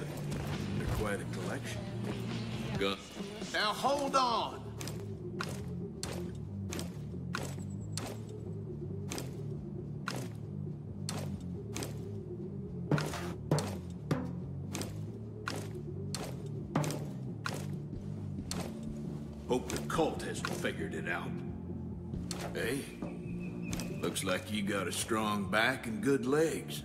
They're quite a collection. Gun. Now hold on. Hope the cult hasn't figured it out. Hey, looks like you got a strong back and good legs.